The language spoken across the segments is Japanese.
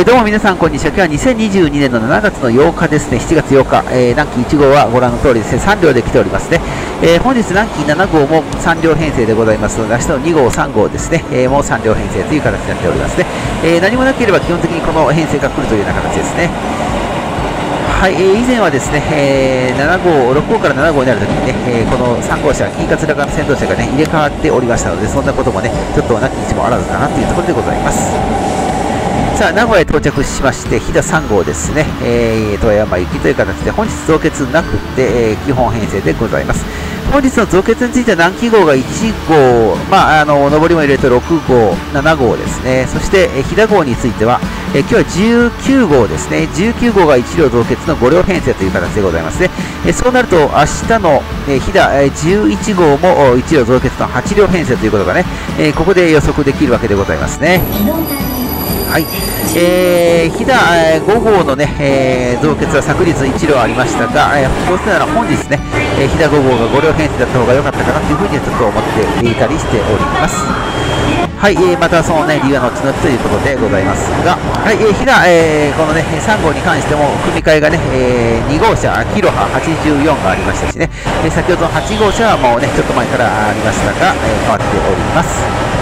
はい、どうも皆さん、こんにちは。今日は2022年の7月の8日ですね、7月8日、えー、南紀1号はご覧の通りですね、3両で来ておりますね。えー、本日、南紀7号も3両編成でございますので、明日の2号、3号ですね、えー、もう3両編成という形になっておりますね。え、何もなければ基本的にこの編成が来るというような形ですね。はい、えー、以前はですね、えー、7号、6号から7号になるときにね、えー、この3号車、金勝浦間先導車がね、入れ替わっておりましたので、そんなこともね、ちょっとなきにしもあらずかなというところでございます。さあ、名古屋到着しまして、飛騨3号ですね、えー、富山行きという形で、本日増結なくて、えー、基本編成でございます。本日の増結については南紀号が1号、まあ、あの、上りも入れると6号、7号ですね。そして、飛騨号については、えー、今日は19号ですね。19号が1両増結の5両編成という形でございますね。えー、そうなると、明日の、飛騨、えー、11号も1両増結の8両編成ということがね、えー、ここで予測できるわけでございますね。はい、えー、飛騨、えー、5号のね、えー、増結は昨日1両ありましたが、えー、こうするなら本日ね、えー、飛騨5号が5両編成だった方が良かったかなというふうにちょっと思っていたりしております。はい、えー、またそのね、理由は後々ということでございますが、はい、えー、飛騨、えー、このね、3号に関しても、組み替えがね、えー、2号車、キロハ84がありましたしね、え、先ほどの8号車はもうね、ちょっと前からありましたが、えー、変わっております。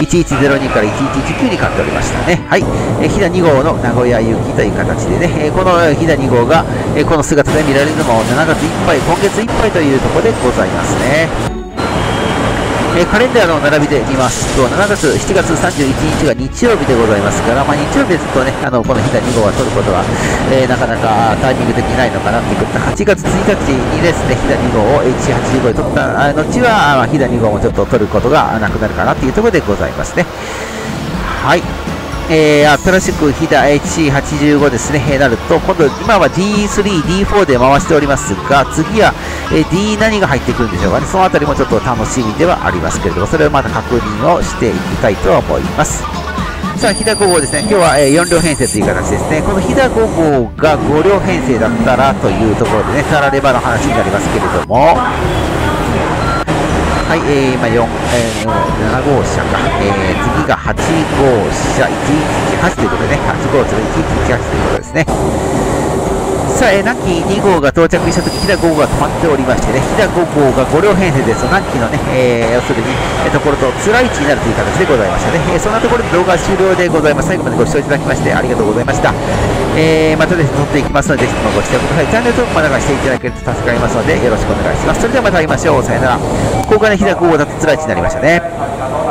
1102から1119に変わっておりましたね。はい。えー、飛騨2号の名古屋行きという形でね、えー、この飛騨2号が、えー、この姿で見られるのも7月いっぱい、今月いっぱいというところでございますね。えー、カレンダーの並びで見ますと、7月、7月31日が日曜日でございますから、まあ、日曜日ですとね、あのこの日田2号は取ることは、えー、なかなかタイミング的にないのかなっていうこと、8月1日にですね、飛騨2号を H85 で取った後は、まあ、飛騨2号もちょっと取ることがなくなるかなっていうところでございますね。はい。えー、新しく飛騨 HC85 ですね、え、なると、今度、今は D3、D4 で回しておりますが、次は、えー、D 何が入ってくるんでしょうかね、そのあたりもちょっと楽しみではありますけれども、それをまた確認をしていきたいと思います。さあ、飛騨5号ですね、今日は、え、4両編成という形ですね、この飛騨5号が5両編成だったらというところでね、たらればの話になりますけれども、はい、えー、今4、えー、7号車か、えー、次が8号車、1118ということでね、8号車の1118ということですね。さあ、えー、南紀2号が到着したとき、飛騨5号が止まっておりましてね、飛騨5号が5両編成ですと、南紀のね、えー、要するに、えー、ところと、つらい位置になるという形でございましたね。えー、そんなところで動画終了でございます。最後までご視聴いただきましてありがとうございました。えー、またですね、撮っていきますので、ぜひともご視聴ください。チャンネル登録まだしていただけると助かりますので、よろしくお願いします。それではまた会いましょう。さよなら。今回の飛騨5号だとつらい位置になりましたね。